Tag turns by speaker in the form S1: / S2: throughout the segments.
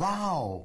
S1: 哇哦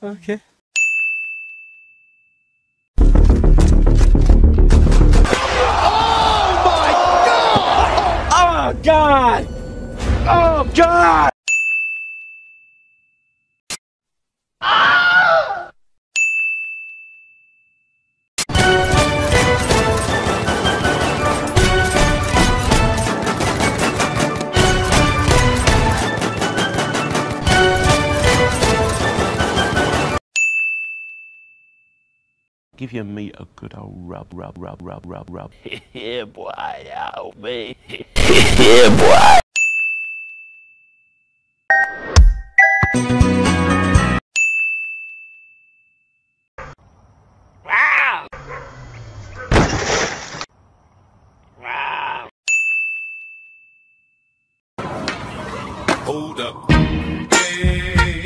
S1: Okay. Oh, oh God! Oh God!
S2: Give your meat a good old rub, rub, rub, rub, rub, rub.
S3: Yeah, boy, help me. yeah, boy. Wow. Wow.
S4: Hold up. Hey,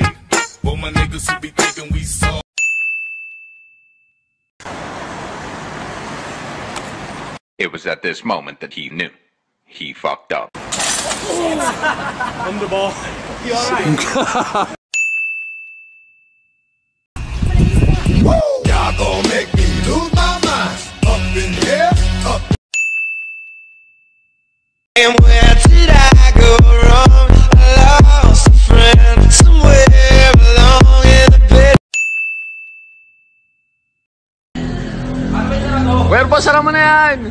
S4: for my niggas who be thinking we saw.
S5: It was at this moment that he knew. He fucked up.
S4: Y'all
S6: Pasara mo na yan!